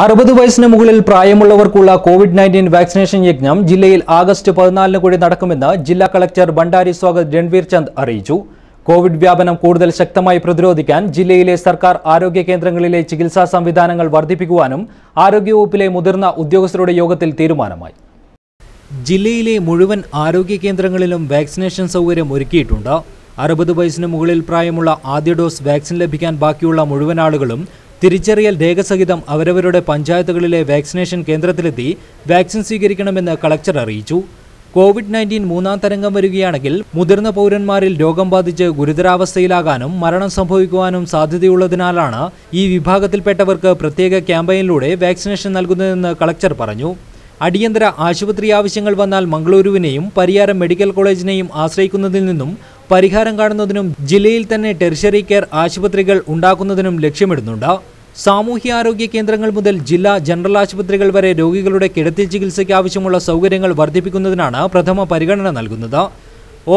അറുപത് വയസ്സിന് മുകളിൽ പ്രായമുള്ളവർക്കുള്ള കോവിഡ് നയന്റീൻ വാക്സിനേഷൻ യജ്ഞം ജില്ലയിൽ ആഗസ്റ്റ് പതിനാലിന് കൂടി നടക്കുമെന്ന് ജില്ലാ കളക്ടർ ഭണ്ഡാരി സ്വാഗത് രൺവീർ ചന്ദ് അറിയിച്ചു. കോവിഡ് വ്യാപനം കൂടുതൽ ശക്തമായി പ്രതിരോധിക്കാൻ ജില്ലയിലെ സർക്കാർ ആരോഗ്യ കേന്ദ്രങ്ങളിലെ ചികിത്സാ സംവിധാനങ്ങൾ വർദ്ധിപ്പിക്കുവാനും ആരോഗ്യവകുപ്പിലെ മുതിർന്ന ഉദ്യോഗസ്ഥരുടെ യോഗത്തിൽ തീരുമാനമായി. ജില്ലയിലെ മുഴുവൻ ആരോഗ്യ കേന്ദ്രങ്ങളിലും വാക്സിനേഷൻ സൗകര്യം ഒരുക്കിയിട്ടുണ്ട്. അറുപത് വയസ്സിന് മുകളിൽ പ്രായമുള്ള ആദ്യ ഡോസ് വാക്സിൻ ലഭിക്കാൻ ബാക്കിയുള്ള മുഴുവൻ ആളുകളും തിരിച്ചറിയൽ രേഖസഹിതം അവരവരുടെ പഞ്ചായത്തുകളിലെ വാക്സിനേഷൻ കേന്ദ്രത്തിലെത്തി വാക്സിൻ സ്വീകരിക്കണമെന്ന് കളക്ടർ അറിയിച്ചു. കോവിഡ് നയന്റീൻ മൂന്നാം തരംഗം വരികയാണെങ്കിൽ മുതിർന്ന പൗരന്മാരിൽ രോഗം ബാധിച്ച് ഗുരുതരാവസ്ഥയിലാകാനും മരണം സംഭവിക്കുവാനും സാധ്യതയുള്ളതിനാലാണ് ഈ വിഭാഗത്തിൽപ്പെട്ടവർക്ക് പ്രത്യേക ക്യാമ്പയിനിലൂടെ വാക്സിനേഷൻ നൽകുന്നതെന്ന് കളക്ടർ പറഞ്ഞു. അടിയന്തര ആശുപത്രി ആവശ്യങ്ങൾ വന്നാൽ മംഗളൂരുവിനെയും പരിയാരം മെഡിക്കൽ കോളേജിനെയും ആശ്രയിക്കുന്നതിൽ നിന്നും പരിഹാരം കാണുന്നതിനും ജില്ലയിൽ തന്നെ ടെറിഷറി കെയർ ആശുപത്രികൾ ഉണ്ടാക്കുന്നതിനും ലക്ഷ്യമിടുന്നുണ്ട്. സാമൂഹ്യാരോഗ്യ കേന്ദ്രങ്ങൾ മുതൽ ജില്ലാ ജനറൽ ആശുപത്രികൾ വരെ രോഗികളുടെ കിടത്തി ചികിത്സയ്ക്ക് ആവശ്യമുള്ള സൗകര്യങ്ങൾ വർദ്ധിപ്പിക്കുന്നതിനാണ് പ്രഥമ പരിഗണന നൽകുന്നത്.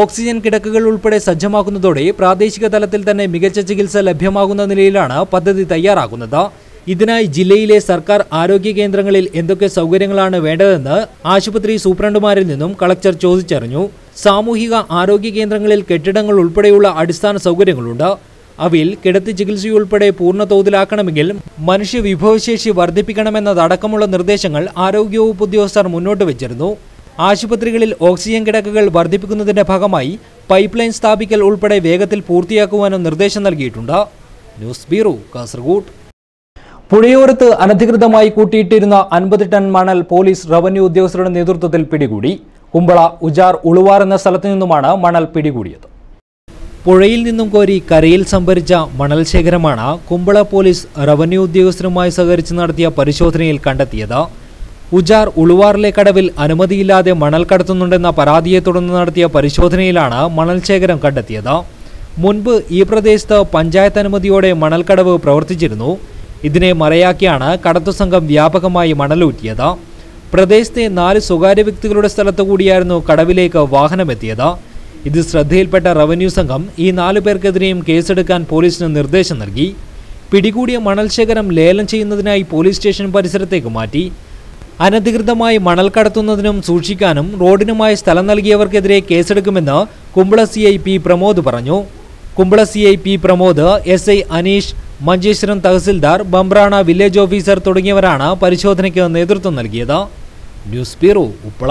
ഓക്സിജൻ കിടക്കുകൾ ഉൾപ്പെടെ സജ്ജമാക്കുന്നതോടെ പ്രാദേശിക തലത്തിൽ തന്നെ മികച്ച ചികിത്സ ലഭ്യമാകുന്ന നിലയിലാണ് പദ്ധതി തയ്യാറാക്കുന്നത്. ഇതിനായി ജില്ലയിലെ സർക്കാർ ആരോഗ്യ കേന്ദ്രങ്ങളിൽ എന്തൊക്കെ സൗകര്യങ്ങളാണ് വേണ്ടതെന്ന് ആശുപത്രി സൂപ്രണ്ടുമാരിൽ നിന്നും കളക്ടർ ചോദിച്ചറിഞ്ഞു. സാമൂഹിക ആരോഗ്യ കേന്ദ്രങ്ങളിൽ കെട്ടിടങ്ങൾ ഉൾപ്പെടെയുള്ള അടിസ്ഥാന സൗകര്യങ്ങളുണ്ട്. അവയിൽ കിടത്തി ചികിത്സയുൾപ്പെടെ പൂർണ തോതിലാക്കണമെങ്കിൽ മനുഷ്യ വിഭവശേഷി വർദ്ധിപ്പിക്കണമെന്നതടക്കമുള്ള നിർദ്ദേശങ്ങൾ ആരോഗ്യവകുപ്പ് ഉദ്യോഗസ്ഥർ മുന്നോട്ട് വച്ചിരുന്നു. ആശുപത്രികളിൽ ഓക്സിജൻ കിടക്കുകൾ വർദ്ധിപ്പിക്കുന്നതിന്റെ ഭാഗമായി പൈപ്പ് ലൈൻ സ്ഥാപിക്കൽ ഉൾപ്പെടെ വേഗത്തിൽ പൂർത്തിയാക്കുവാനും നിർദ്ദേശം നൽകിയിട്ടുണ്ട്. News bureau Kasaragod. പുഴയോരത്ത് അനധികൃതമായി കൂട്ടിയിട്ടിരുന്ന അൻപത് ടൺ മണൽ പോലീസ് റവന്യൂ ഉദ്യോഗസ്ഥരുടെ നേതൃത്വത്തിൽ പിടികൂടി. കുമ്പള ഉജാർ ഉളുവാർ എന്ന സ്ഥലത്തു നിന്നുമാണ് മണൽ പിടികൂടിയത്. പുഴയിൽ നിന്നും കോരി കരയിൽ സംഭരിച്ച മണൽ ശേഖരമാണ് കുമ്പള പോലീസ് റവന്യൂ ഉദ്യോഗസ്ഥരുമായി സഹകരിച്ച് നടത്തിയ പരിശോധനയിൽ കണ്ടെത്തിയത്. ഉജാർ ഉളുവാറിലെ കടവിൽ അനുമതിയില്ലാതെ മണൽ കടത്തുന്നുണ്ടെന്ന പരാതിയെ തുടർന്ന് നടത്തിയ പരിശോധനയിലാണ് മണൽ ശേഖരം കണ്ടെത്തിയത്. മുൻപ് ഈ പ്രദേശത്ത് പഞ്ചായത്ത് അനുമതിയോടെ മണൽക്കടവ് പ്രവർത്തിച്ചിരുന്നു. ഇതിനെ മറയാക്കിയാണ് കടത്തു സംഘം വ്യാപകമായി മണലൂറ്റിയത്. പ്രദേശത്തെ നാല് സ്വകാര്യ വ്യക്തികളുടെ സ്ഥലത്തു കൂടിയായിരുന്നു കടവിലേക്ക് വാഹനമെത്തിയത് ഇത് ശ്രദ്ധയിൽപ്പെട്ട റവന്യൂ സംഘം ഈ നാലു പേർക്കെതിരെയും കേസെടുക്കാൻ പോലീസിന് നിർദ്ദേശം നൽകി. പിടികൂടിയ മണൽ ശേഖരം ലേലം ചെയ്യുന്നതിനായി പോലീസ് സ്റ്റേഷൻ പരിസരത്തേക്ക് മാറ്റി. അനധികൃതമായി മണൽ കടത്തുന്നതിനും സൂക്ഷിക്കാനും റോഡിനുമായി സ്ഥലം നൽകിയവർക്കെതിരെ കേസെടുക്കുമെന്ന് Kumbla C I P Pramod പറഞ്ഞു. Kumbla C I P Pramod S I Aneesh Manjeshwaram tahsildar Bambrana village officer തുടങ്ങിയവരാണ് പരിശോധനയ്ക്ക് നേതൃത്വം നൽകിയത്. News bureau Uppala.